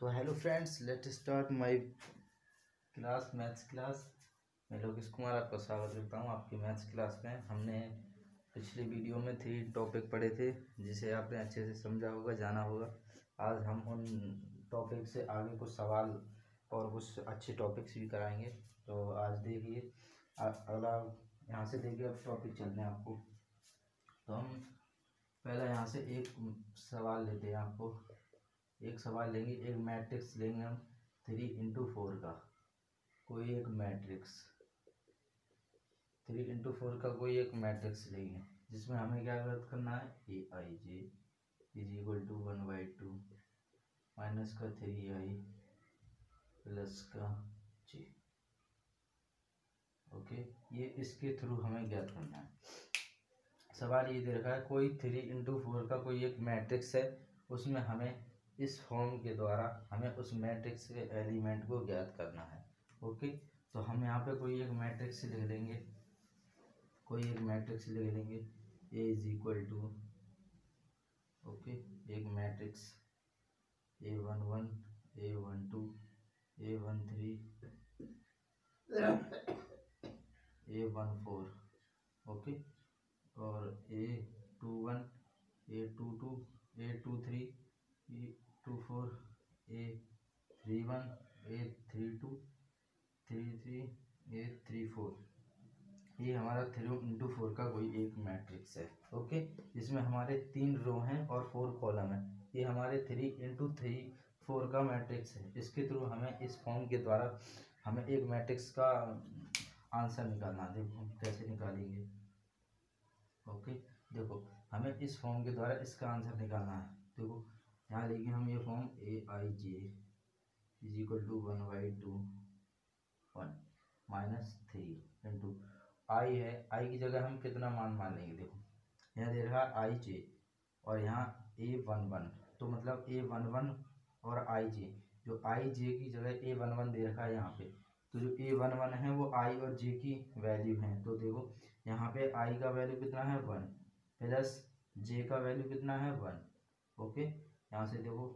तो hello friends let start my class maths class मैं लोकेश कुमार आपका स्वागत करता हूँ आपकी मैथ्स क्लास में। हमने पिछली वीडियो में थ्री टॉपिक पढ़े थे, जिसे आपने अच्छे से समझा होगा, जाना होगा। आज हम उन टॉपिक से आगे कुछ सवाल और कुछ अच्छे टॉपिक्स भी कराएँगे। तो आज देखिए अगला, यहाँ से देखिए अब टॉपिक चल रहे हैं आपको। तो हम पहला यहाँ से एक सवाल लेते हैं आपको। एक सवाल लेंगे, एक मैट्रिक्स लेंगे हम थ्री इंटू फोर का। कोई एक मैट्रिक्स थ्री इंटू फोर का कोई एक मैट्रिक्स लेंगे, जिसमें हमें क्या करना है? A I J is equal to one by two minus का थ्री आई प्लस का जे ओके ये इसके थ्रू हमें ज्ञात करना है। सवाल ये दे रखा है, कोई थ्री इंटू फोर का कोई एक मैट्रिक्स है, उसमें हमें इस फॉर्म के द्वारा हमें उस मैट्रिक्स के एलिमेंट को ज्ञात करना है। ओके? तो हम यहाँ पे कोई एक मैट्रिक्स लिख लेंगे कोई एक मैट्रिक्स लिख लेंगे A is equal to okay? एक matrix. A one one A one two A one three A one four okay? और A two one A two two A two three two four, A three one, A three two, three three, A three four. ये हमारा three into four का कोई एक matrix है okay इसमें हमारे तीन रो हैं और फोर कॉलम है। ये हमारे थ्री इंटू थ्री फोर का मैट्रिक्स है। इसके थ्रू हमें इस फॉर्म के द्वारा हमें एक मैट्रिक्स का आंसर निकालना देखो कैसे निकालेंगे ओके देखो, हमें इस फॉर्म के द्वारा इसका आंसर निकालना है। देखो यहाँ लिखे हम ये form A I J is equal to one by two one minus three into I है। आई की जगह हम कितना मान मान लेंगे? देखो, यहाँ दे रहा आई जे और यहाँ ए वन वन तो मतलब ए वन वन और आई जे जो आई जे की जगह ए वन वन दे रखा है यहाँ पे तो जो ए वन वन है वो आई और जे की वैल्यू है। तो देखो, यहाँ पे आई का वैल्यू कितना है? वन प्लस जे का वैल्यू कितना है? वन ओके यहाँ से देखो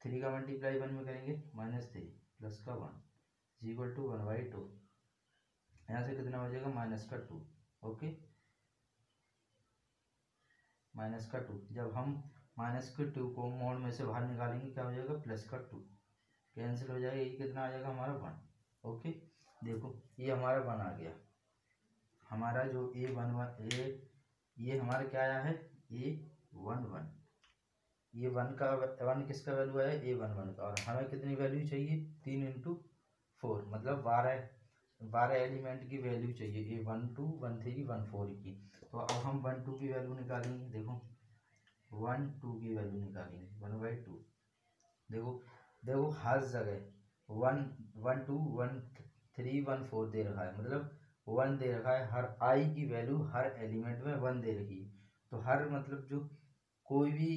थ्री का मल्टीप्लाई वन में करेंगे माइनस थ्री प्लस का one G equal to one by two यहाँ से कितना हो जाएगा? माइनस का टू ओके माइनस का टू जब हम माइनस के टू को मोड में से बाहर निकालेंगे, क्या हो जाएगा? प्लस का टू कैंसिल हो जाएगा ये कितना आ जाएगा? हमारा वन ओके देखो, ये हमारा वन आ गया। हमारा जो ए वन वन ए ये हमारा क्या आया है? ए वन वन ये वन का वन किसका वैल्यू आया? ए वन वन का। और हमें कितनी वैल्यू चाहिए? तीन इंटू फोर मतलब बारह बारह एलिमेंट की वैल्यू चाहिए। A one two one three one four की। तो अब हम वन टू की वैल्यू निकालेंगे। देखो वन टू की वैल्यू निकालेंगे। वन बाई टू देखो देखो, हर जगह one one two one three one four दे रखा है। मतलब वन दे रखा है। हर आई की वैल्यू हर एलिमेंट में वन दे रखी है। तो हर मतलब जो कोई भी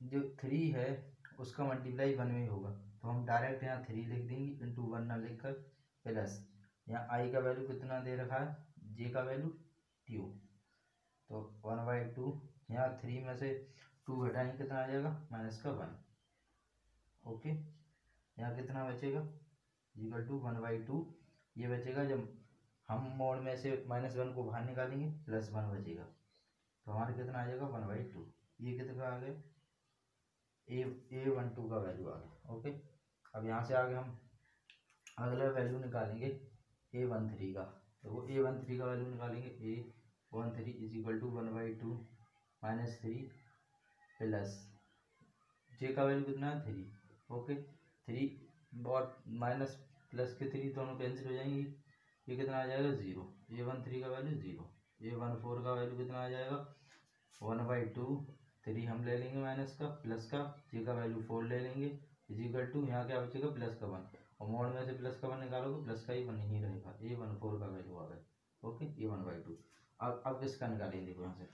जो थ्री है, उसका मल्टीप्लाई वन में होगा। तो हम डायरेक्ट यहाँ थ्री लिख देंगे इंटू वन ना लिख कर प्लस यहाँ आई का वैल्यू कितना दे रखा है? जे का वैल्यू ट्यू तो वन बाई टू यहाँ थ्री में से टू घटाएँगे कितना आ जाएगा? माइनस का वन ओके यहाँ कितना बचेगा? Equal to one by two ये बचेगा जब हम मोड में से माइनस वन को बाहर निकालेंगे प्लस वन बचेगा। तो हमारा कितना आ जाएगा? वन बाई टू ये कितना आ गया? ए ए वन टू का वैल्यू आ गया ओके अब यहाँ से आगे हम अगला वैल्यू निकालेंगे ए वन थ्री का। तो वो ए वन थ्री का वैल्यू निकालेंगे A one three is equal to one by two minus three plus J का वैल्यू कितना है? थ्री ओके थ्री और माइनस प्लस के थ्री दोनों कैंसिल हो जाएँगी। ये कितना आ जाएगा? ज़ीरो ए वन थ्री का value zero A one four का वैल्यू कितना आ जाएगा? वन बाई टू थ्री हम ले लेंगे माइनस का प्लस का जे का वैल्यू फोर ले लेंगे इजिकल टू यहाँ क्या बचेगा? प्लस का वन और मोड में से प्लस का वन निकालोगे प्लस का ही वन ही रहेगा। ए वन फोर का वैल्यू आ गया। Okay A one by two अब अब किसका निकालेंगे देखो यहाँ से।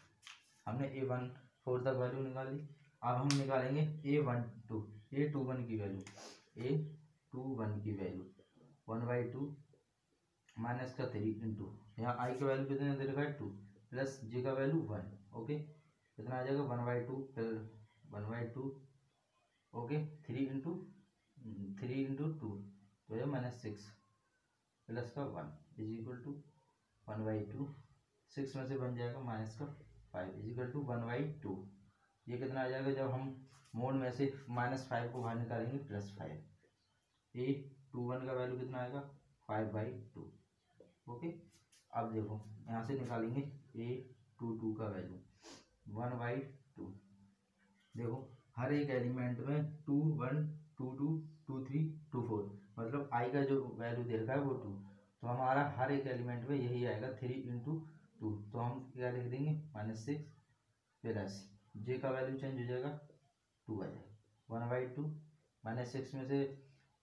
हमने ए वन फोर तक वैल्यू निकाली अब हम निकालेंगे A one two A two one की वैल्यू ए टू वन की value one by two minus का थ्री इंटू यहाँ आई का वैल्यू कितने दे रखा है? टू प्लस जी का वैल्यू वन ओके कितना आ जाएगा? One by two one by two, okay, three into three into two तो है माइनस सिक्स प्लस का one is equal to one by two. Six में से बन जाएगा माइनस का five is equal to one by two. ये कितना आ जाएगा? जब हम मोड में से माइनस फाइव को बाहर निकालेंगे, plus five. A two one का वैल्यू कितना आएगा? Five by two, okay. अब देखो, यहाँ से निकालेंगे ए टू टू का वैल्यू। One by two. देखो, हर एक एलिमेंट में two, one, two two two, three, two, four मतलब आई का जो वैल्यू दे रखा है वो टू तो हमारा हर एक एलिमेंट में यही आएगा थ्री इंटू टू तो हम क्या लिख देंगे? माइनस सिक्स प्लस जे का वैल्यू चेंज हो जाएगा टू आ जाएगा। One by two minus six में से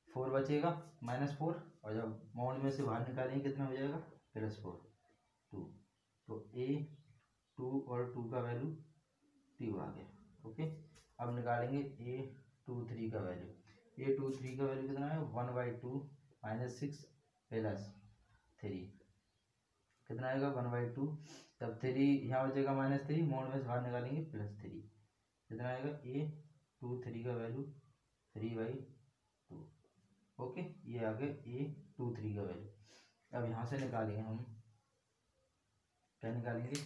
फोर बचेगा माइनस फोर और जब माउंट में से बाहर निकालेंगे, कितना हो जाएगा? प्लस फोर टू तो ए टू और टू का वैल्यू टू आ गया, ओके? अब निकालेंगे ए टू थ्री का वैल्यू। ए टू थ्री का वैल्यू कितना है? One by two minus six plus three. कितना आएगा? One by two. तब थ्री यहाँ बचेगा माइनस थ्री, मोड में से बाहर निकालेंगे प्लस थ्री। कितना आएगा? ए टू थ्री का value three by two, okay? ये आ गया ए टू थ्री का वैल्यू। अब यहाँ से निकालेंगे हम। क्या निकालेंगे?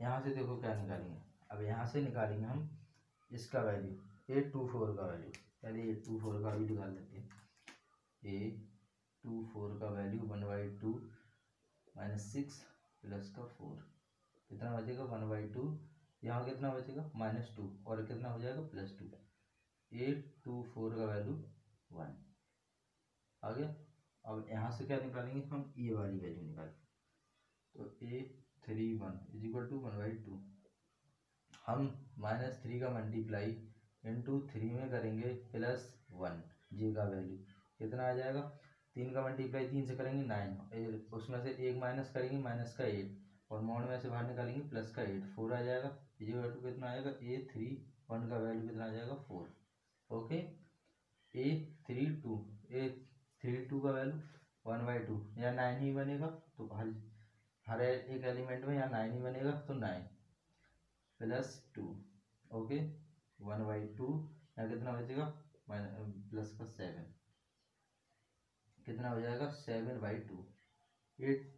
यहाँ से देखो क्या निकालेंगे। अब यहाँ से निकालेंगे हम इसका वैल्यू ए टू फोर का वैल्यू पहले ए टू फोर का वैल्यू निकाल लेते हैं। ए टू फोर का value one by two minus six plus का फोर कितना बचेगा? वन बाई टू यहाँ कितना बचेगा? माइनस टू और कितना हो जाएगा? Plus two eight two four का वैल्यू वन आ गया? अब यहाँ से क्या निकालेंगे? हम ये वाली वैल्यू निकालेंगे तो A three one is equal to one by two हम माइनस थ्री का मल्टीप्लाई इंटू थ्री में करेंगे प्लस वन जे का वैल्यू कितना आ जाएगा? तीन का मल्टीप्लाई तीन से करेंगे नाइन उसमें से एक माइनस करेंगे माइनस का एट और मोड में से बाहर निकालेंगे प्लस का एट फोर आ जाएगा. ये वैल्यू कितना आएगा? ए थ्री वन का वैल्यू कितना आ जाएगा? Four okay A three two A three two का वैल्यू वन बाई टू या नाइन ही बनेगा तो हर हर एक एलिमेंट में यहाँ नाइन ही बनेगा तो nine plus two, okay? One by two, यहाँ कितना बचेगा माइन प्लस का सेवन। कितना हो जाएगा? Seven by two. Eight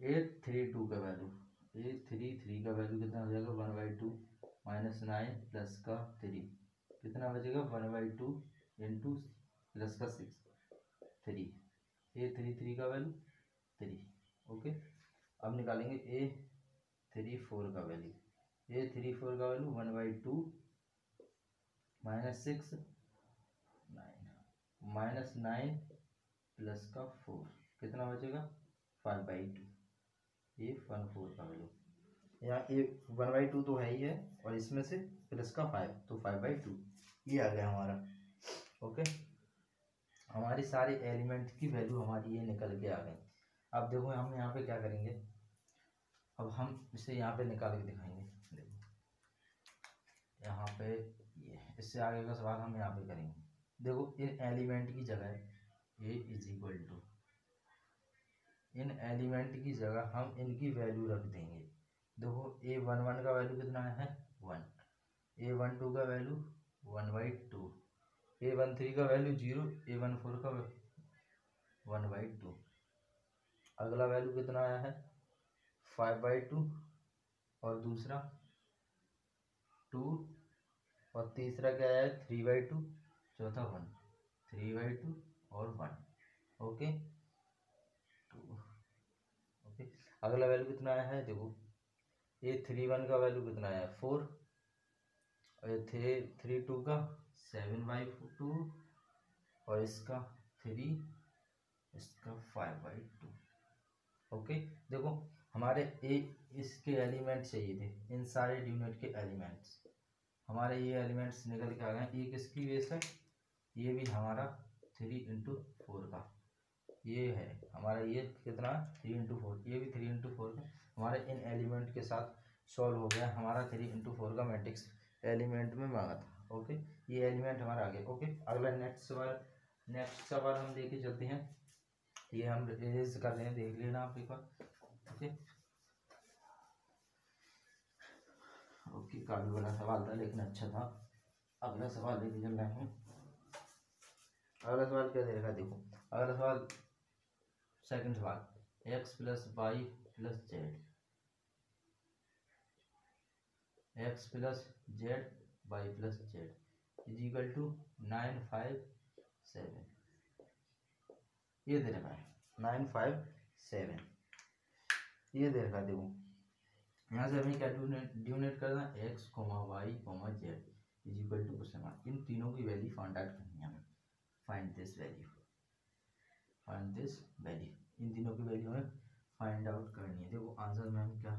eight three two का वैल्यू एट थ्री थ्री का वैल्यू कितना हो जाएगा? One by two minus nine plus का थ्री। कितना बचेगा one by two into plus का six, three. A three three का वैल्यू थ्री, ओके? अब निकालेंगे ए थ्री फोर का वैल्यू ए थ्री फोर का value one by two minus six nine minus nine plus का four कितना बचेगा? Five by two ये वन फोर का वैल्यू यहाँ ये वन बाई टू तो है ही है, और इसमें से प्लस का फाइव तो फाइव बाई टू ये आ गया हमारा. ओके हमारे सारे एलिमेंट की वैल्यू हमारी ये निकल के आ गई. अब देखो हम यहाँ पे क्या करेंगे? अब हम इसे यहाँ पे निकाल के दिखाएँगे। देखो। यहाँ पे ये इससे आगे का सवाल हम यहाँ पे करेंगे। देखो, इन एलिमेंट की जगह ए इज़ इक्वल टू इन एलिमेंट की जगह हम इनकी वैल्यू रख देंगे। देखो ए वन वन का वैल्यू कितना है? वन ए वन टू का value one by two A one three का value zero A one four का वन बाई टू अगला वैल्यू कितना आया है? फाइव बाई टू और दूसरा टू और तीसरा क्या आया है? थ्री बाई टू चौथा वन थ्री बाई टू और वन ओके टू ओके अगला वैल्यू कितना आया है? देखो, ये थ्री वन का वैल्यू कितना आया है? फोर और ये थ्री थ्री टू का सेवन बाई टू और इसका थ्री इसका फाइव बाई टू ओके? देखो, हमारे ए, इसके एलिमेंट चाहिए थे इन सारे यूनिट के एलिमेंट्स। हमारे ये एलिमेंट्स निकल के आ गए ये किसकी बेस है? ये भी हमारा थ्री इंटू फोर का। ये है, हमारा ये कितना? थ्री इंटू फोर ये भी थ्री इंटू फोर का हमारे इन एलिमेंट के साथ सॉल्व हो गया हमारा थ्री इंटू फोर का मैट्रिक्स एलिमेंट में मांगा था, ओके? ये एलिमेंट हमारा आ गया ओके? अगला नेक्स्ट सवाल नेक्स्ट सवाल हम लेके चलते हैं। ये हम रेज कर रहे हैं, देख लेना आप एक बार ओके ओके, काफ़ी बड़ा सवाल था, लेकिन अच्छा था। अगला सवाल लेके चल रहे हैं। अगला सवाल क्या दे रखा देखो, अगला सवाल सेकंड सवाल X plus Y plus Z X plus Z Y plus Z is equal to nine five seven ये दे रखा है। नाइन फाइव सेवन ये दे रखा है, देखो। यहाँ से हमें क्या ड्यूनेट करना है? X comma Y comma Z is equal to question mark इन तीनों की वैल्यू फाइंड आउट करनी है हमें। Find this value find this value इन तीनों की वैल्यू हमें फाइंड आउट करनी है। देखो आंसर में हम क्या,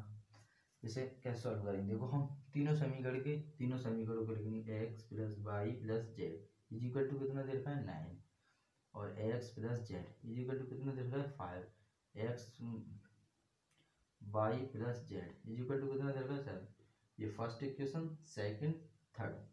इसे कैसे सॉल्व करेंगे? देखो, हम तीनों समीकरण के, तीनों समीकरणों को लिखेंगे। X plus Y plus Z is equal to कितना दे रखा है? नाइन और X plus Z is equal to कितना दे रखा है? Five X Y plus Z is equal to कितना दे रखा है? सेवन ये first equation second third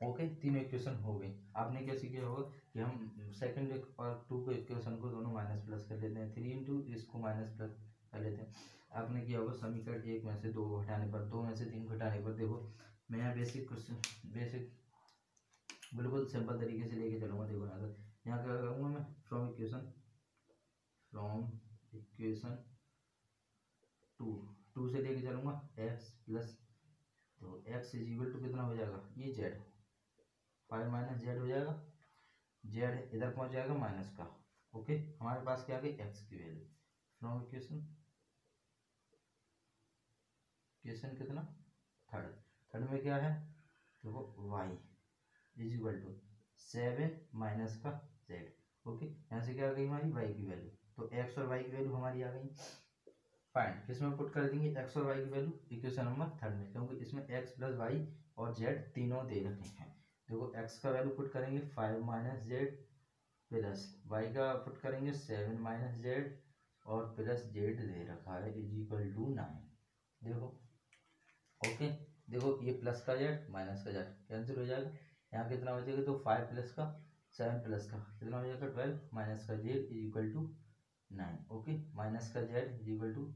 okay तीन इक्वेशन हो गई। आपने क्या सीखा होगा कि हम सेकंड और टू को इक्वेशन को दोनों माइनस प्लस कर लेते हैं। थ्री इंटू इसको माइनस प्लस कर लेते हैं। आपने किया होगा समीकरण एक में से दो घटाने पर। दो में से तीन घटाने पर। देखो, मैं बेसिक क्वेश्चन बेसिक बिल्कुल सिंपल तरीके से लेके चलूँगा। देखो यहाँ यहाँ क्या करूँगा मैं? From equation from equation two two से लेके चलूँगा एक्स प्लस तो एक्स इज़ इक्वल टू कितना हो जाएगा? ये जेड फाइव माइनस जेड हो जाएगा। जेड इधर पहुँच जाएगा माइनस का। ओके हमारे पास क्या आ गई? एक्स की वैल्यू फ्रॉम इक्वेशन इक्वेशन कितना? थर्ड थर्ड में क्या है? देखो y is equal to seven minus का जेड ओके यहाँ से क्या आ गई हमारी वाई की वैल्यू तो एक्स और वाई की वैल्यू हमारी आ गई। फाइंड किसमें पुट कर देंगे एक्स और वाई की वैल्यू इक्वेशन नंबर थर्ड में, क्योंकि इसमें एक्स प्लस वाई और जेड तीनों दे रखे हैं। देखो एक्स का वैल्यू पुट करेंगे five minus z plus y का पुट करेंगे सेवन माइनस जेड और प्लस जेड दे रखा है इज़ इक्वल टू नाइन देखो ओके देखो, ये प्लस का जेड माइनस का जेड कैंसिल हो जाएगा। यहाँ कितना बचेगा? तो फाइव प्लस का सेवन प्लस का। कितना हो जाएगा ट्वेल्व? माइनस का z is equal to nine. Okay? Minus का z is equal to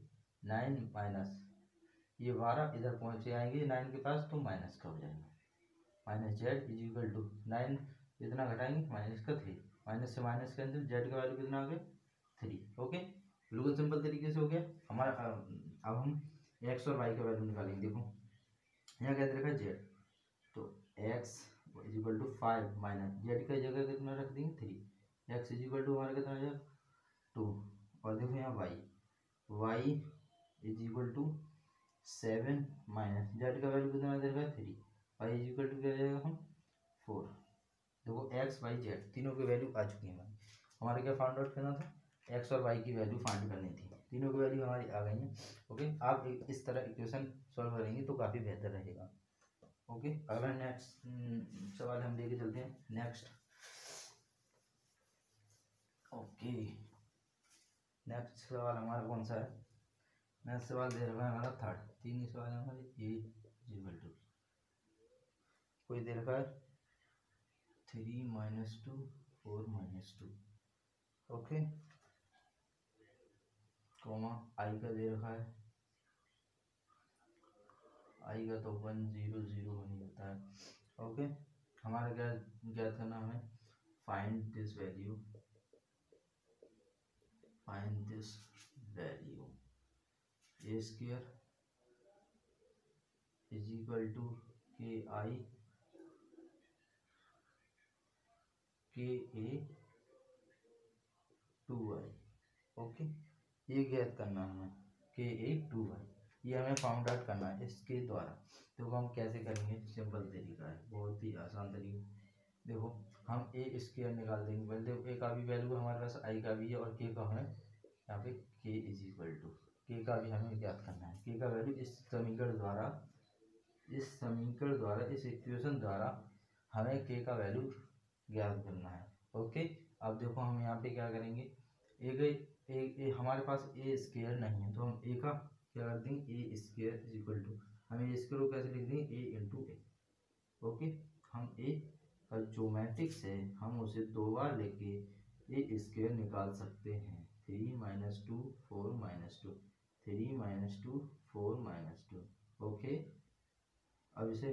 nine minus. ये बारह इधर पहुँचे आएँगे नाइन के पास तो माइनस का हो जाएगा। Minus z is equal to nine, इतना घटाएँगे, माइनस का थ्री। माइनस से माइनस कैंसिल जेड का वैल्यू कितना आ गया? थ्री। ओके? बिल्कुल सिंपल तरीके से हो गया। हमारा अब हम एक्स और वाई का वैल्यू निकालेंगे। देखो, यहाँ क्या देखा जेड। तो x is equal to five minus z का जगह कितना रख देंगे three x is equal to हमारा कितना जाएगा टू और देखो यहाँ y y is equal to seven minus z का वैल्यू कितना दे रहा three y is equal to क्या जाएगा? हम फोर देखो एक्स वाई जेड तीनों की वैल्यू आ चुकी है हमारी। क्या फाइंड आउट करना था? एक्स और वाई की वैल्यू फाइंड करनी थी। तीनों की वैल्यू हमारी आ गई है। ओके आप इस तरह इक्वेशन सॉल्व करेंगे तो काफ़ी बेहतर रहेगा। ओके अगला नेक्स्ट हम्म, सवाल हम लेके चलते हैं। नेक्स्ट ओके नेक्स्ट सवाल हमारा कौन सा है? नेक्स्ट सवाल दे रखा है हमारा थर्ड तीन ही सवाल हमारे ए इक्वल टू कोई दे रखा है? Three minus two four minus two okay comma i का दे रखा है। आई का तो वन ज़ीरो ज़ीरो वन होता है। ओके? हमारा क्या ज्ञात करना हमें find this value find this value. A square is equal to k i k a two i okay ये ज्ञात करना है के ए टू आई ये हमें फाउंड आउट करना है इसके द्वारा। देखो हम कैसे करेंगे? सिंपल तरीका है बहुत ही आसान तरीका देखो हम ए स्केयर निकाल देंगे। पहले देखो ए का भी वैल्यू हमारे पास आई का भी है और के का हमें यहाँ पे के इज़ इक्वल टू के का भी हमें ज्ञात करना है? के का वैल्यू इस समीकरण द्वारा इस समीकरण द्वारा इस इक्वेशन द्वारा हमें के का वैल्यू ज्ञात करना है। ओके अब देखो हम यहाँ पे क्या करेंगे? एक ए, ए, हमारे पास ए स्केयर नहीं है तो हम ए का क्या कर देंगे? A square is equal to हमें ए स्केयर को कैसे लिख देंगे? ए इंटू ए ओके हम ए का जो मैट्रिक्स है, हम उसे दो बार लेके ए स्क्वेयर निकाल सकते हैं। Three minus two four minus two three minus two four minus two okay अब इसे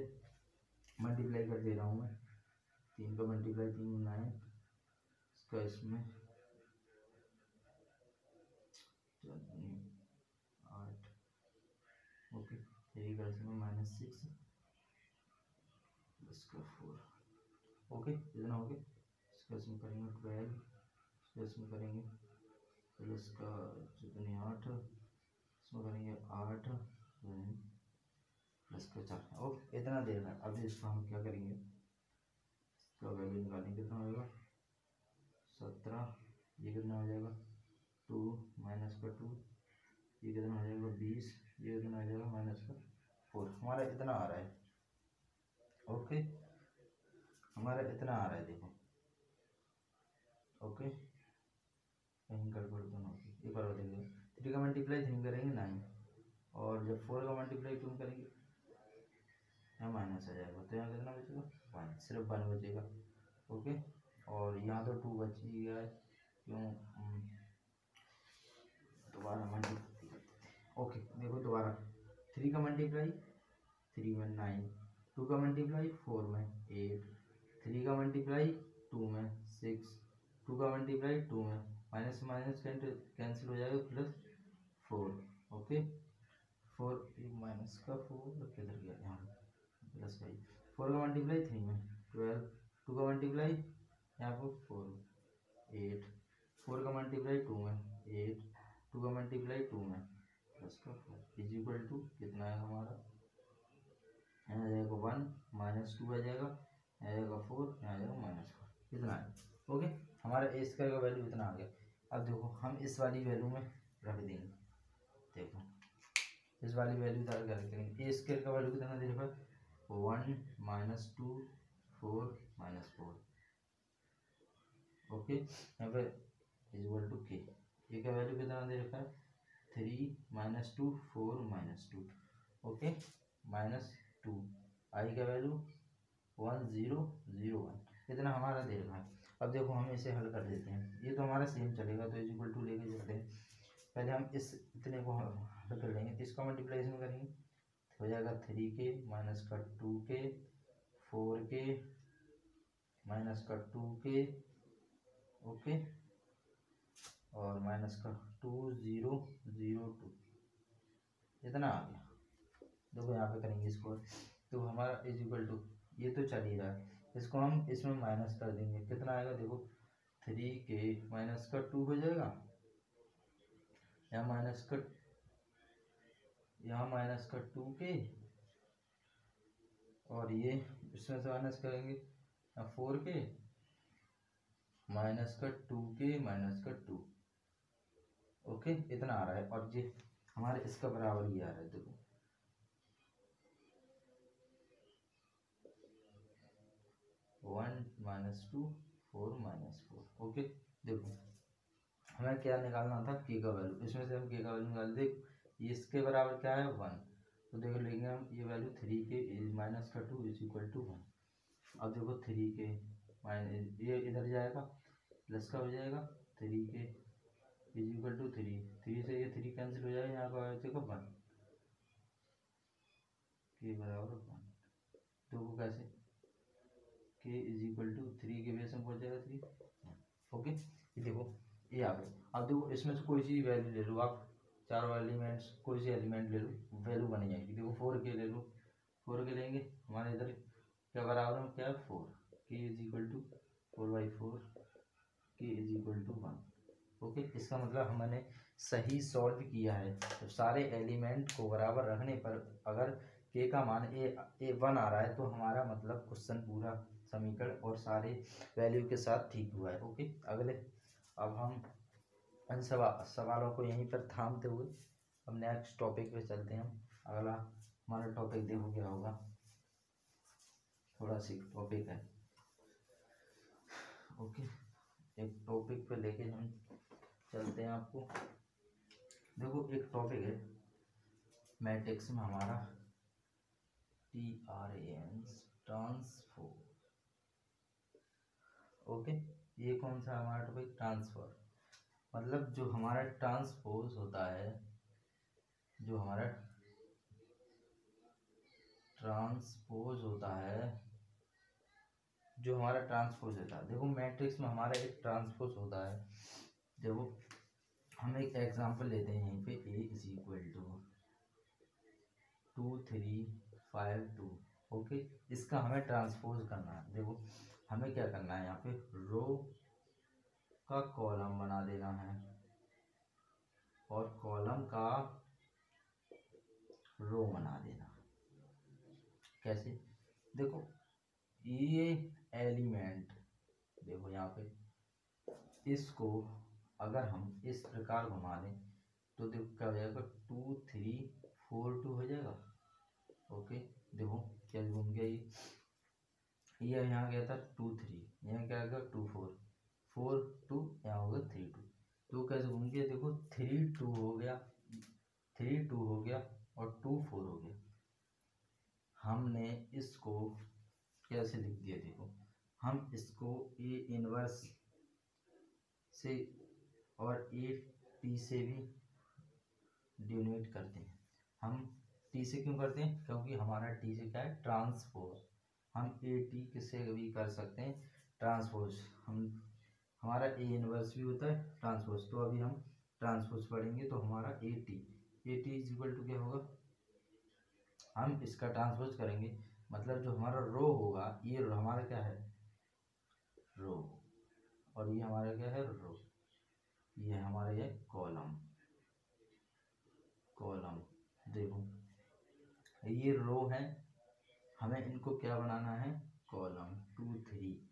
मल्टीप्लाई कर दे रहा हूँ मैं। तीन का मल्टीप्लाई तीन नाइन इसका इसमें आठ ओके थ्री का इसमें माइनस सिक्स इसका फोर ओके इतना गया। इसका इसमें करेंगे ट्वेल्व इसका इसमें करेंगे प्लस का कितनी आठ इसमें करेंगे आठ प्लस का चार ओके इतना देना है अभी इसको हम क्या करेंगे? इसका वैल्यू निकालेंगे कितना होगा सत्रह, ये कितना हो जाएगा? टू माइनस का टू ये कितना हो जाएगा? बीस। कितना हो जाएगा माइनस का फोर हमारा इतना आ रहा है। ओके हमारा इतना आ रहा है देखो। ओके कहीं गड़बड़ तो ना एक बार बताइए थ्री का मल्टीप्लाई थ्री करेंगे नाइन और जब फोर का मल्टीप्लाई टू करेंगे? यहाँ माइनस आ जाएगा। तो यहाँ कितना बचेगा? वन सिर्फ़ वन बचेगा। ओके और यहाँ तो टू बच गया है। क्यों? हम्म, दोबारा मल्टीप्लाई ओके, देखो दोबारा। थ्री का मल्टीप्लाई थ्री में नाइन टू का मल्टीप्लाई फोर में एट थ्री का मल्टीप्लाई टू में सिक्स टू का मल्टीप्लाई टू में माइनस माइनस कैंसिल हो जाएगा plus four okay four minus का फोर किधर गया? यहाँ प्लस फाइव फोर का मल्टीप्लाई थ्री में ट्वेल्व टू का मल्टीप्लाई यहाँ पर फोर एट फोर का मल्टीप्लाई टू में एट टू का मल्टीप्लाई टू में प्लस का फोर इज़ इक्वल टू कितना है हमारा? यहाँ आ जाएगा वन माइनस टू आ जाएगा, यहाँ आएगा फोर यहाँ आएगा माइनस फोर इतना है। ओके हमारा ए स्क्वायर का वैल्यू इतना आ गया। अब देखो, हम इस वाली वैल्यू में रख देंगे। देखो, इस वाली वैल्यू डाल कर करेंगे ए स्क्वायर का वैल्यू कितना दे रखा है? One minus two four minus four okay यहाँ पे इजल टू के ए का वैल्यू कितना दे रखा है? Three minus two four minus two okay minus two i का value one zero zero one इतना हमारा दे रखा है। अब देखो, हम इसे हल कर देते हैं। ये तो हमारा सेम चलेगा तो इक्वल टू लेके चलते हैं। पहले हम इस, इतने को हल कर लेंगे। इसका मल्टीप्लाइजेशन करेंगे। हो जाएगा थ्री के माइनस का टू के फोर के माइनस का टू के ओके और माइनस का टू ज़ीरो ज़ीरो टू इतना आ गया। देखो यहाँ पे करेंगे इसको तो हमारा इज़ इक्वल टू ये तो चल ही रहा है। इसको हम इसमें माइनस कर देंगे। कितना आएगा देखो? थ्री के माइनस का टू हो जाएगा। यहाँ माइनस का, यहाँ माइनस का टू के और ये इसमें से माइनस करेंगे। फोर के माइनस का टू के माइनस का टू ओके? इतना आ रहा है। और ये हमारे इसका बराबर ही आ रहा है, देखो। One minus two, four minus four, okay? देखो, हमें क्या निकालना था? के का वैल्यू इसमें से हम के का वैल्यू निकाल देख ये इसके बराबर क्या है? वन। तो देखो लेंगे हम, ये value three k is minus का two is equal to one अब देखो थ्री के माइनस ये इधर जाएगा प्लस का हो जाएगा three k is equal to three three से ये थ्री कैंसिल हो जाएगा यहाँ पर देखो वन के बराबर वन देखो कैसे? K is equal to three के बेस में पहुँच जाएगा थ्री ओके ये देखो, ये आ गए अब देखो, इसमें से कोई सी वैल्यू ले लो आप. चारों एलिमेंट्स कोई सी एलिमेंट ले लो. वैल्यू बनी जाएगी. देखो फोर के ले लो. फोर के लेंगे. हमारे इधर क्या बराबर में क्या है? Four k is equal to four by four k is equal to one okay, इसका मतलब हमने सही सॉल्व किया है। तो सारे एलिमेंट को बराबर रखने पर अगर के का मान ए ए वन आ रहा है तो हमारा मतलब क्वेश्चन पूरा समीकरण और सारे वैल्यू के साथ ठीक हुआ है, ओके? अगले, अब हम इन सवा, सवालों को यहीं पर थामते हुए अब नेक्स्ट टॉपिक पे चलते हैं हम। अगला हमारा टॉपिक देखो क्या होगा। थोड़ा सी टॉपिक है। ओके, एक टॉपिक पे लेके हम चलते हैं आपको। देखो, एक टॉपिक है। मैट्रिक्स में हमारा T R N transpose okay ये कौन सा हमारा टॉपिक ट्रांसफ़र मतलब जो हमारा ट्रांसपोज होता है, जो हमारा ट्रांसपोज होता है, जो हमारा ट्रांसपोज होता है। देखो मैट्रिक्स में हमारा एक ट्रांसपोज होता है। देखो, हम एक एग्जांपल लेते हैं यहीं पे A is equal to two three five two okay इसका हमें ट्रांसपोज करना है। देखो, हमें क्या करना है यहाँ पे? रो का कॉलम बना देना है और कॉलम का रो बना देना कैसे? देखो, ये एलिमेंट देखो यहाँ पे, इसको अगर हम इस प्रकार घुमा दें तो देखो क्या हो जाएगा टू थ्री फोर टू हो जाएगा। ओके देखो क्या घूम गया ये। ये यहाँ गया था टू थ्री यहाँ क्या गया टू फोर फोर टू यहाँ होगा थ्री टू तो कैसे घूम गया, देखो थ्री टू हो गया थ्री टू हो गया और टू फोर हो गया। हमने इसको कैसे लिख दिया, देखो। हम इसको ए इनवर्स से और ए टी से भी डिनोट करते हैं। हम टी से क्यों करते हैं? क्योंकि हमारा टी से क्या है? ट्रांसपोज हम ए टी किससे भी कर सकते हैं? ट्रांसपोज हम, हमारा ए इनवर्स भी होता है ट्रांसपोज तो अभी हम ट्रांसपोज पढ़ेंगे तो हमारा A T A T is equal to क्या होगा? हम इसका ट्रांसपोज करेंगे। मतलब जो हमारा रो होगा, ये हमारा क्या है? रो और ये हमारा क्या है? रो ये हमारा ये कॉलम कॉलम, देखो। ये रो है, हमें इनको क्या बनाना है? Column two three.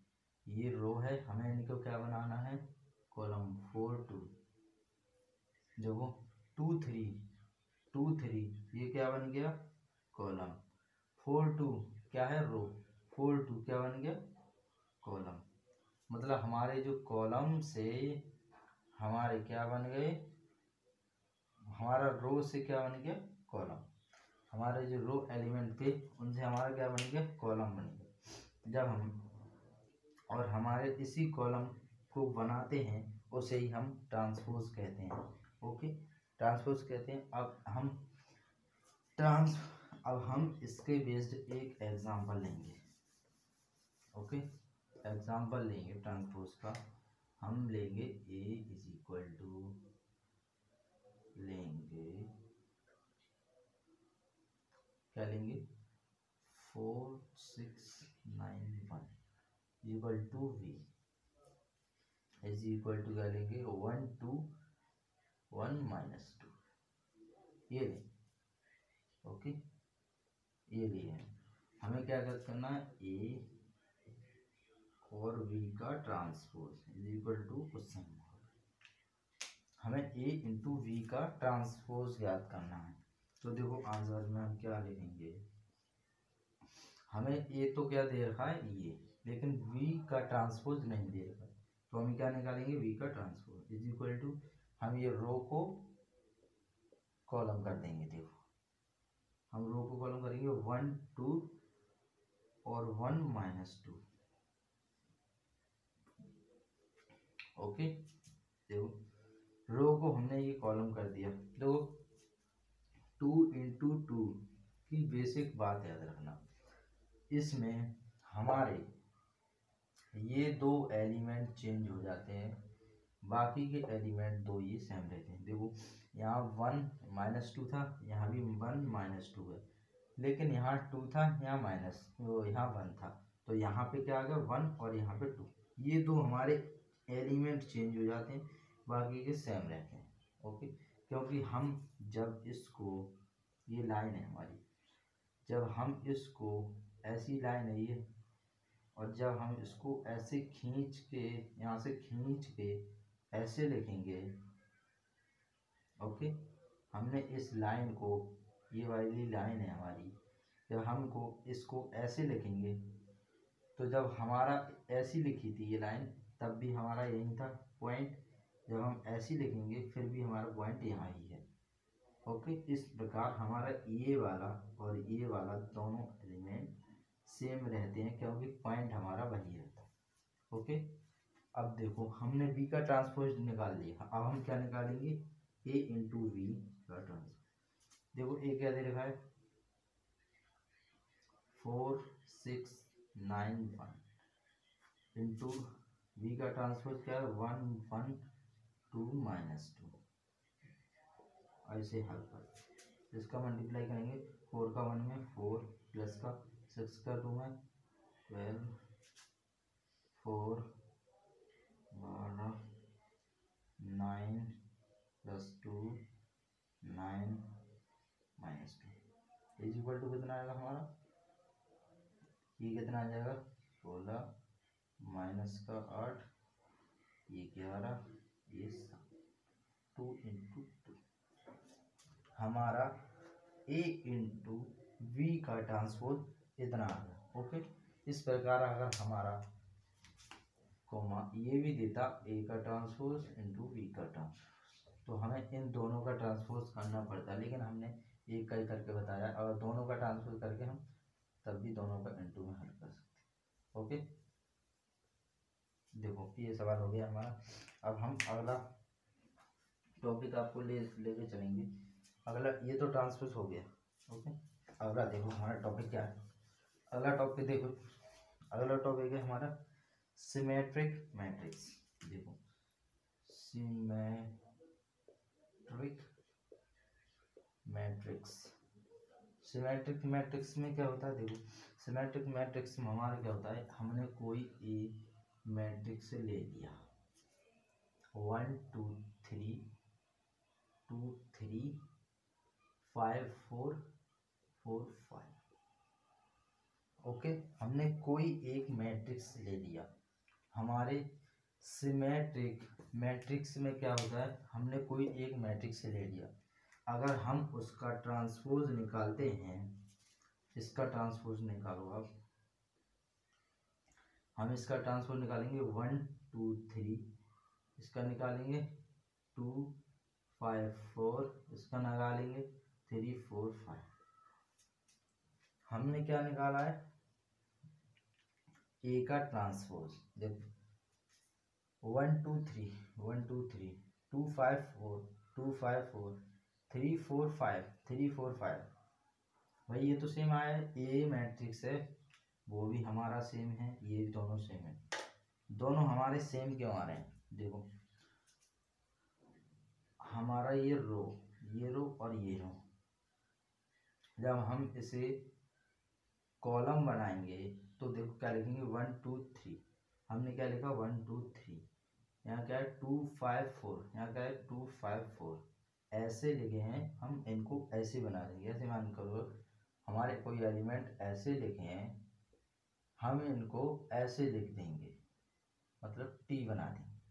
ये रो है, हमें इनको क्या बनाना है? Column four two. देखो, टू थ्री टू थ्री, ये क्या बन गया? कॉलम। फोर टू, क्या है? रो। फोर टू क्या बन गया? कॉलम। मतलब हमारे जो कॉलम से हमारे क्या बन गए? हमारा रो से क्या बन गया? कॉलम। हमारे जो रो एलिमेंट थे, उनसे हमारा क्या बन गया? कॉलम बन गया। जब हम और हमारे इसी कॉलम को बनाते हैं, उसे ही हम ट्रांसपोज कहते हैं। ओके? ट्रांसपोज कहते हैं। अब हम ट्रांस, अब हम इसके बेस्ड एक एग्जांपल लेंगे। ओके? एग्जांपल लेंगे ट्रांसपोज का। हम लेंगे ए इज़ इक्वल टू लेंगे, क्या लेंगे? Four six nine one equal to V is equal to क्या लेंगे? One two one minus two ये लें। ओके ये लिए हमें क्या करना है? ए और वी का transpose is equal to question हमें ए इंटू वी का ट्रांसपोज याद करना है। तो देखो आंसर में हम क्या लिखेंगे? हमें ए तो क्या दे रखा है? ये लेकिन वी का ट्रांसपोज नहीं दे रखा। तो हम क्या निकालेंगे? वी का ट्रांसपोज इज़ इक्वल टू हम ये रो को कॉलम कर देंगे, देखो। हम रो को कॉलम करेंगे वन टू और वन माइनस टू ओके? देखो, रो को हमने ये कॉलम कर दिया। देखो टू इंटू टू की बेसिक बात याद रखना। इसमें हमारे ये दो एलिमेंट चेंज हो जाते हैं, बाकी के एलिमेंट दो ये सेम रहते हैं। देखो, यहाँ वन माइनस टू था, यहाँ भी वन माइनस टू है। लेकिन यहाँ टू था, यहाँ माइनस यहाँ वन था। तो यहाँ पे क्या आ गया? वन और यहाँ पे टू ये दो हमारे एलिमेंट चेंज हो जाते हैं, बाकी के सेम रहते हैं, ओके? क्योंकि हम जब इसको, ये लाइन है हमारी, जब हम इसको ऐसी लाइन है ये, और जब हम इसको ऐसे खींच के, यहाँ से खींच के ऐसे लिखेंगे, ओके? हमने इस लाइन को, ये वाली लाइन है हमारी, जब हमको इसको ऐसे लिखेंगे तो जब हमारा ऐसी लिखी थी ये लाइन तब भी हमारा यही था पॉइंट जब हम ऐसी लिखेंगे, फिर भी हमारा पॉइंट यहाँ ही है। ओके इस प्रकार हमारा ये वाला और ये वाला दोनों एलिमेंट सेम रहते हैं, क्योंकि पॉइंट हमारा वही रहता है। ओके अब देखो, हमने बी का ट्रांसपोज निकाल लिया। अब हम क्या निकालेंगे? ए इंटू वी का ट्रांसपोज देखो ए क्या दे रखा है? Four six nine one into V का ट्रांसपोज क्या है? One one two minus two ऐसे हल कर। इसका मल्टीप्लाई करेंगे। फोर का वन में फोर प्लस का सिक्स का टू में ट्वेल्व फोर बारह nine plus two nine minus two is equal to कितना आएगा हमारा? ये कितना आ जाएगा? सोलह माइनस का आठ, ये ग्यारह, ये टू इंटू टू हमारा ए इंटू वी का ट्रांसपोज इतना आ गया ओके इस प्रकार अगर हमारा कोमा ये भी देता ए का ट्रांसपोज इंटू वी का ट्रांसपोज तो हमें इन दोनों का ट्रांसपोज करना पड़ता लेकिन हमने एक का ही करके बताया, अगर दोनों का ट्रांसपोज करके हम, तब भी दोनों का इंटू में हल कर सकते ओके देखो, ये सवाल हो गया हमारा। अब हम अगला टॉपिक आपको ले, लेके चलेंगे। अगला, ये तो ट्रांसपोज हो गया ओके अगला देखो हमारा टॉपिक क्या है। अगला टॉपिक देखो, अगला टॉपिक है हमारा सिमेट्रिक मैट्रिक्स देखो सिमेट्रिक मैट्रिक्स सिमेट्रिक मैट्रिक्स में क्या होता है? देखो सिमेट्रिक मैट्रिक्स में हमारा क्या होता है? हमने कोई एक मैट्रिक्स ले लिया। One, two, three two, three, five, four four, five. Okay, हमने कोई एक मैट्रिक्स ले लिया। हमारे सिमेट्रिक, मैट्रिक्स में क्या होता है? हमने कोई एक मैट्रिक्स ले लिया। अगर हम उसका ट्रांसपोज निकालते हैं, इसका ट्रांसपोज निकालो आप। हम इसका ट्रांसपोज निकालेंगे वन, टू, थ्री। इसका निकालेंगे टू, फाइव, फोर। इसका निकालेंगे थ्री, फोर, फाइव। हमने क्या निकाला है? ए का ट्रांसपोज देखो one, two, three, one, two, three, two, five, four, two, five, four, three, four, five, three, four, five. भाई, ये तो सेम आया ए मैट्रिक्स है। वो भी हमारा सेम है, ये भी दोनों सेम है। दोनों हमारे सेम क्यों आ रहे हैं? देखो। हमारा ये रो ये रो और ये रो जब हम इसे कॉलम बनाएँगे तो देखो क्या लिखेंगे? वन टू थ्री हमने क्या लिखा? वन टू थ्री यहाँ क्या है? टू फाइव फोर यहाँ क्या है? टू फाइव फोर ऐसे लिखे हैं, हम इनको ऐसे बना देंगे। ऐसे मान करो, हमारे कोई एलिमेंट ऐसे लिखे हैं हम इनको ऐसे लिख देंगे मतलब टी बना देंगे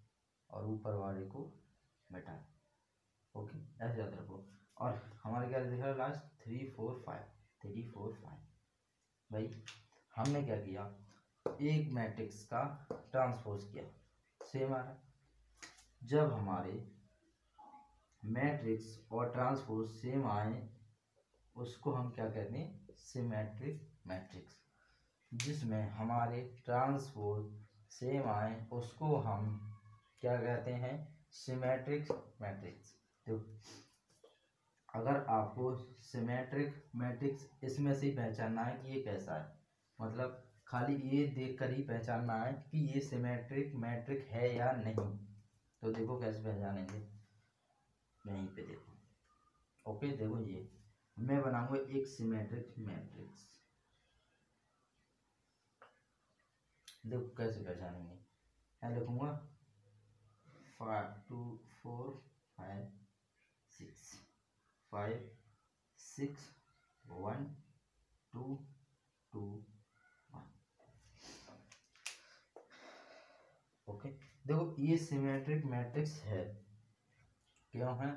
और ऊपर वाले को मिटा ओके, ऐसे याद रखो। और हमारे क्या लिखा है last three four five three four five भाई, हमने क्या किया? एक मैट्रिक्स का ट्रांसपोज किया। सेम आ रहा जब हमारे मैट्रिक्स और ट्रांसपोज सेम आए, उसको हम क्या कहते हैं? सिमेट्रिक मैट्रिक्स जिसमें हमारे ट्रांसपोज सेम आए, उसको हम क्या कहते हैं? सिमेट्रिक मैट्रिक्स तो अगर आपको सिमेट्रिक मैट्रिक्स इसमें से पहचानना है कि ये कैसा है मतलब खाली ये देख कर ही पहचानना है कि ये सिमेट्रिक मैट्रिक है या नहीं तो देखो कैसे पहचानेंगे। यहीं पे देखो। ओके, देखो ये, मैं बनाऊँगा एक सिमेट्रिक मैट्रिक्स देखो कैसे पहचानेंगे। यहाँ लिखूँगा five two four five six five six one two two one okay देखो ये सिमेट्रिक मैट्रिक्स है। क्यों है?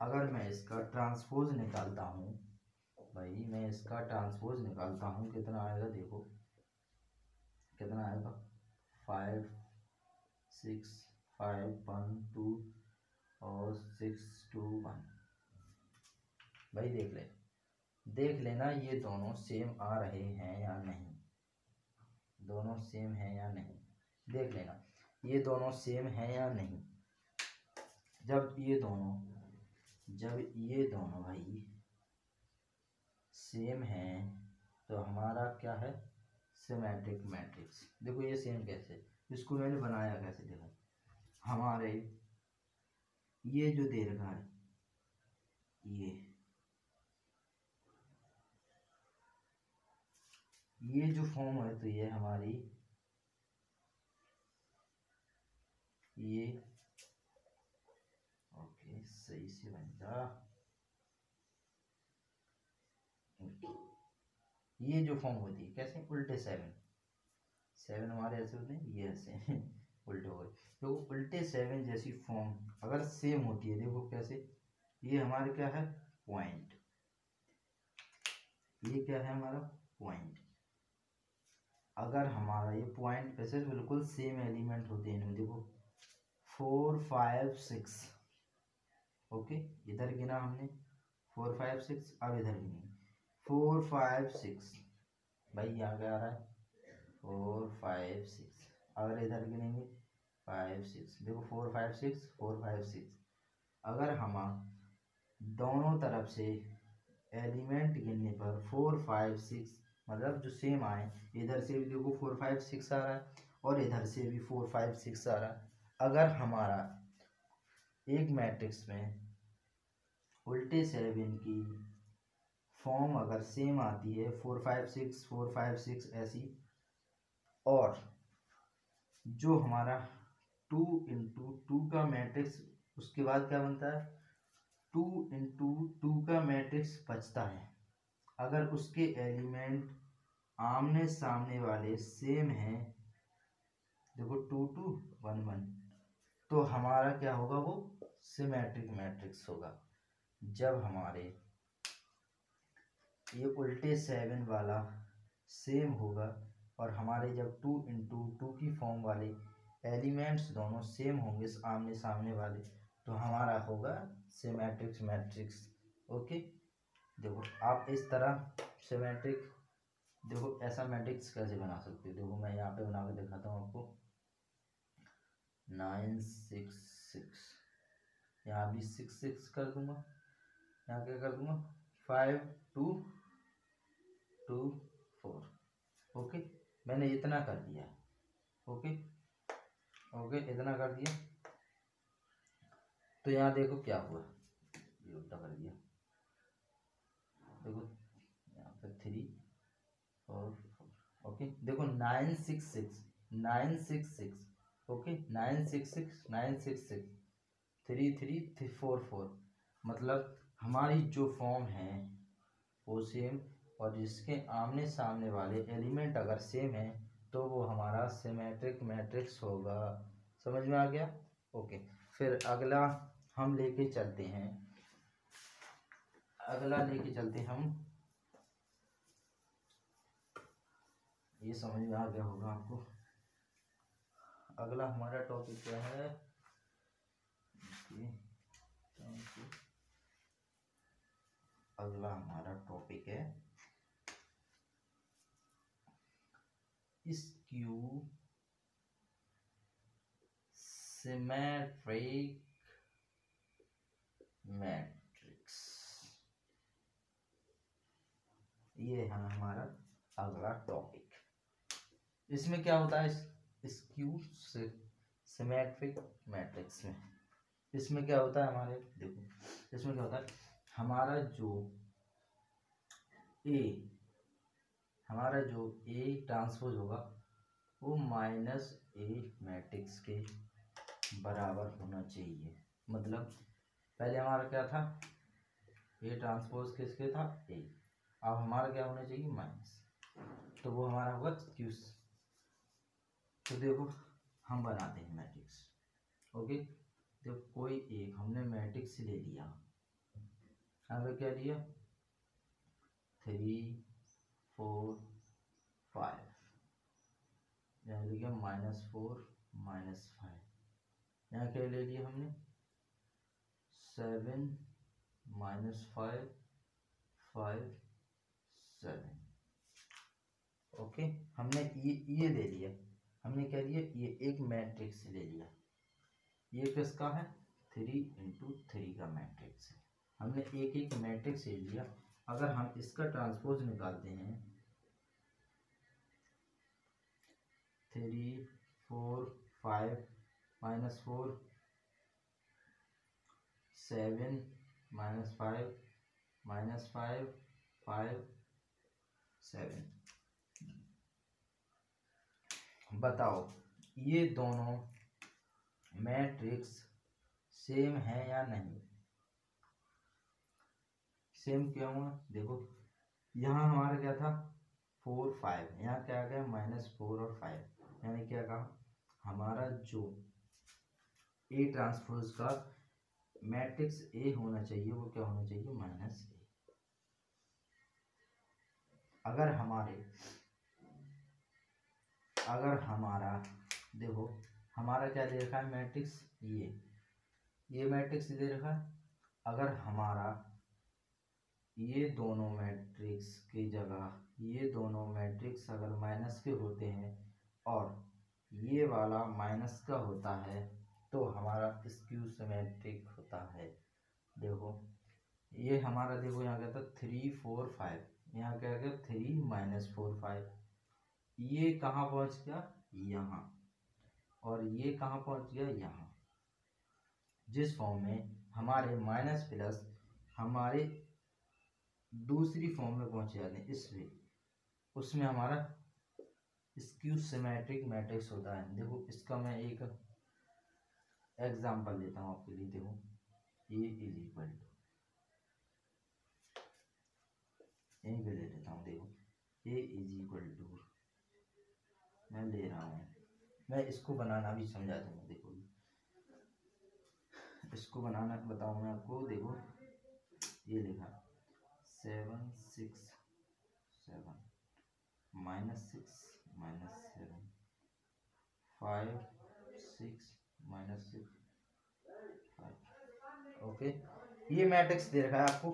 अगर मैं इसका ट्रांसपोज निकालता हूँ, भाई मैं इसका ट्रांसपोज निकालता हूँ, कितना आएगा देखो। कितना आएगा five six five one two और सिक्स टू वन भाई देख ले। देख लेना ये दोनों सेम आ रहे हैं या नहीं। दोनों सेम है या नहीं। देख लेना, ये दोनों सेम है या नहीं। जब ये दोनों, जब ये दोनों भाई सेम हैं तो हमारा क्या है? सिमेट्रिक मैट्रिक्स देखो ये सेम कैसे? इसको मैंने बनाया कैसे? देखो। हमारे ये जो दे रखा है, ये ये जो फॉर्म है तो ये हमारी, ये ओके सही से बन जा। ये जो फॉर्म होती है, कैसे? उल्टे सेवन सेवन हमारे ऐसे होते हैं, ये ऐसे उल्टे हो गए। तो उल्टे सेवन जैसी फॉर्म अगर सेम होती है, देखो कैसे? ये हमारे क्या है? पॉइंट ये क्या है हमारा? पॉइंट अगर हमारा ये पॉइंट वैसे बिल्कुल सेम एलिमेंट होते हैं, देखो। फोर फाइव सिक्स ओके इधर गिना हमने। फोर फाइव सिक्स अब इधर गिनी फोर फाइव सिक्स। भाई, यहाँ क्या आ रहा है। Four five six. अगर इधर गिनेंगे फाइव सिक्स। देखो, four five six, four five six. अगर हम दोनों तरफ़ से एलिमेंट गिनने पर फोर फाइव सिक्स मतलब जो सेम आए, इधर से भी देखो फोर फाइव सिक्स आ रहा है और इधर से भी फोर फाइव सिक्स आ रहा है। अगर हमारा एक मैट्रिक्स में उल्टे सेवन की फॉर्म अगर सेम आती है four five six four five six ऐसी, और जो हमारा टू इंटू टू का मैट्रिक्स उसके बाद क्या बनता है? टू इंटू टू का मैट्रिक्स बचता है। अगर उसके एलिमेंट आमने सामने वाले सेम हैं, देखो टू टू वन वन तो हमारा क्या होगा वो? सिमेट्रिक मैट्रिक्स होगा। जब हमारे ये उल्टे सेवन वाला सेम होगा और हमारे जब टू इंटू टू की फॉर्म वाले एलिमेंट्स दोनों सेम होंगे आमने सामने वाले तो हमारा होगा सिमेट्रिक्स मैट्रिक्स ओके देखो, आप इस तरह सिमेट्रिक देखो, ऐसा मैट्रिक्स कैसे बना सकते हो? देखो, मैं यहाँ पे बना के दिखाता हूँ आपको। नाइन सिक्स सिक्स यहाँ भी सिक्स सिक्स कर दूँगा। यहाँ क्या कर दूँगा? Five two two four. Okay? मैंने इतना कर दिया। ओके? ओके, इतना कर दिया। तो यहाँ देखो क्या हुआ। ये उल्टा कर दिया। देखो, यहाँ पे थ्री फोर फोर ओके? देखो nine six six nine six six okay? Nine six six nine six six three three three four four मतलब हमारी जो फॉर्म है, वो सेम और जिसके आमने सामने वाले एलिमेंट अगर सेम है तो वो हमारा सिमेट्रिक मैट्रिक्स होगा। समझ में आ गया? ओके, फिर अगला हम लेके चलते हैं। अगला लेके चलते हम। ये समझ में आ गया होगा आपको। अगला हमारा टॉपिक क्या है? अगला हमारा टॉपिक है। स्क्यू सिमेट्रिक मैट्रिक्स ये है हमारा अगला टॉपिक इसमें क्या होता है? स्क्यू से सिमेट्रिक मैट्रिक्स में। इसमें क्या होता है हमारे? देखो, इसमें क्या होता है? हमारा जो ए हमारा जो ए ट्रांसपोज होगा, वो माइनस ए मैट्रिक्स के बराबर होना चाहिए। मतलब पहले हमारा क्या था? ए ट्रांसपोज किसके था? ए अब हमारा क्या होना चाहिए? माइनस। तो वो हमारा होगा क्यूस तो देखो, हम बनाते हैं मैट्रिक्स। ओके? देखो कोई एक हमने मैट्रिक्स ले लिया। अब क्या लिया? थ्री फोर फाइव यहाँ लिखा माइनस फोर माइनस फाइव यहाँ क्या ले लिया हमने? Seven minus five five seven okay हमने ये ये ले लिया. हमने क्या लिया? ये एक मैट्रिक्स ले लिया. ये किसका है? थ्री इंटू थ्री का मैट्रिक्स है. हमने एक एक मैट्रिक्स ले लिया. अगर हम इसका ट्रांसपोज निकालते हैं three four five minus four seven minus five minus five five seven बताओ, ये दोनों मैट्रिक्स सेम है या नहीं? सेम क्यों है देखो। यहाँ हमारा क्या था? Four five. यहाँ क्या आ गया? माइनस फोर और फाइव। यानी क्या कहा? हमारा जो ए ट्रांसपोज का मैट्रिक्स ए होना चाहिए, वो क्या होना चाहिए? माइनस ए अगर हमारे, अगर हमारा, देखो, हमारा क्या दे रखा है? मैट्रिक्स ये ये मैट्रिक्स दे रखा है। अगर हमारा ये दोनों मैट्रिक्स की जगह, ये दोनों मैट्रिक्स अगर माइनस के होते हैं और ये वाला माइनस का होता है तो हमारा स्क्यू सिमेट्रिक होता है। देखो, ये हमारा देखो यहाँ कहता था थ्री फोर फाइव यहाँ क्या गया थ्री माइनस फोर फाइव ये कहाँ पहुँच गया? यहाँ। और ये कहाँ पहुँच गया? यहाँ। जिस फॉर्म में हमारे माइनस प्लस हमारे दूसरी फॉर्म में पहुँच जाते हैं इसलिए उसमें हमारा स्क्यू सिमेट्रिक मैट्रिक्स होता है। देखो, इसका मैं एक एग्जांपल लेता हूँ आपके लिए। देखो ए इज़ इक्वल टू यहीं पे ले लेता हूँ, देखो। ए इज़ इक्वल टू मैं ले रहा हूँ। मैं इसको बनाना भी समझा दूँगा, देखो। इसको बनाना बताऊँ मैं आपको, देखो। ये लिखा seven six seven minus six minus seven five six minus six five okay ये मैट्रिक्स दे रखा है आपको।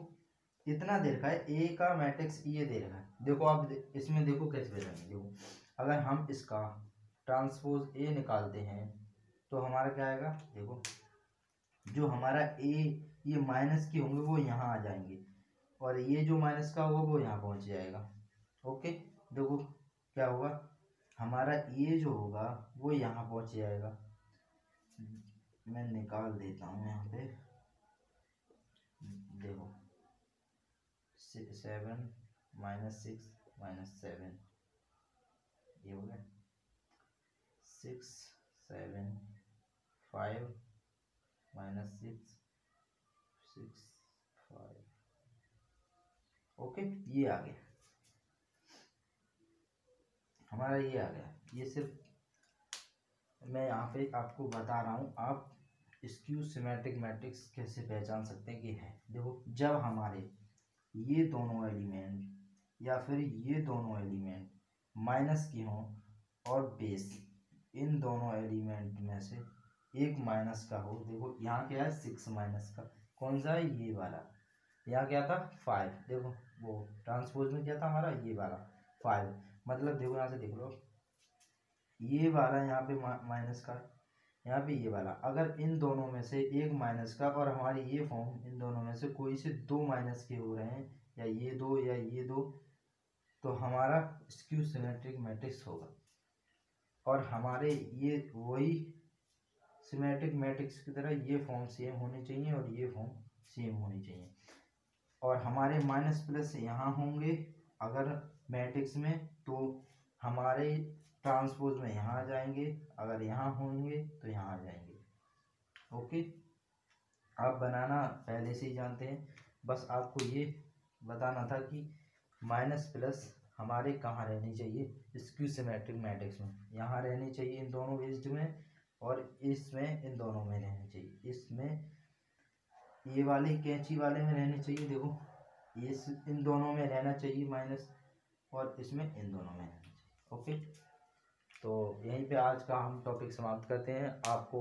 इतना दे रखा है। ए का मैट्रिक्स ये दे रखा है। देखो आप इसमें देखो कैसे भेजेंगे देखो, अगर हम इसका ट्रांसपोज ए निकालते हैं तो हमारा क्या आएगा? देखो, जो हमारा ए ये माइनस के होंगे, वो यहाँ आ जाएँगे। और ये जो माइनस का होगा, वो यहाँ पहुँच जाएगा। ओके देखो क्या होगा? हमारा ये जो होगा, वो यहाँ पहुँच जाएगा। मैं निकाल देता हूँ यहाँ पे। देखो। Seven minus six minus seven ये हो गया। Six seven five minus six six okay? ये आ गया। हमारा ये आ गया। ये सिर्फ़ मैं यहाँ पे आपको बता रहा हूँ, आप स्क्यू सिमेट्रिक मैट्रिक्स कैसे पहचान सकते हैं कि है? देखो, जब हमारे ये दोनों एलिमेंट या फिर ये दोनों एलिमेंट माइनस की हों और बेस, इन दोनों एलिमेंट में से एक माइनस का हो, देखो यहाँ क्या है, सिक्स माइनस का। कौन सा है? ये वाला। यहाँ क्या था? फाइव। देखो वो ट्रांसपोज में क्या था हमारा? ये वाला फाइव। मतलब देखो यहाँ से देख लो। ये वाला यहाँ पे माइनस का, यहाँ पे ये वाला। अगर इन दोनों में से एक माइनस का और हमारी ये फॉर्म इन दोनों में से कोई से दो माइनस के हो रहे हैं, या ये दो या ये दो तो हमारा स्क्यू सिमेट्रिक मैट्रिक्स होगा। और हमारे ये वही सिमेट्रिक मैट्रिक्स की तरह ये फॉर्म सेम होनी चाहिए और ये फॉर्म सेम होनी चाहिए। और हमारे माइनस प्लस यहाँ होंगे, अगर मैट्रिक्स में तो हमारे ट्रांसपोज में यहाँ आ जाएँगे, अगर यहाँ होंगे तो यहाँ आ जाएँगे। ओके आप बनाना पहले से ही जानते हैं। बस आपको ये बताना था कि माइनस प्लस हमारे कहाँ रहनी चाहिए? स्क्यू सिमेट्रिक मैट्रिक्स में। यहाँ रहनी चाहिए इन दोनों वेस्ड में और इसमें इन दोनों में रहनी चाहिए। इसमें ये वाले कैंची वाले में रहने चाहिए, देखो। ये इन दोनों में रहना चाहिए माइनस और इसमें इन दोनों में रहना चाहिए। ओके तो यहीं पे आज का हम टॉपिक समाप्त करते हैं। आपको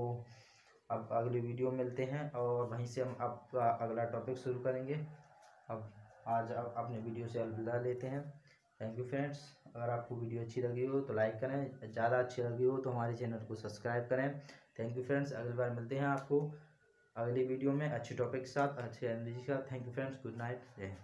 अब अगले वीडियो मिलते हैं और वहीं से हम आपका अगला टॉपिक शुरू करेंगे। अब आज आप अपने वीडियो से अलविदा लेते हैं। थैंक यू फ्रेंड्स अगर आपको वीडियो अच्छी लगी हो तो लाइक करें। ज़्यादा अच्छी लगी हो तो हमारे चैनल को सब्सक्राइब करें। थैंक यू फ्रेंड्स अगली बार मिलते हैं आपको। अगली वीडियो में अच्छे टॉपिक के साथ, अच्छे एनर्जी के साथ। Thank you friends good night जय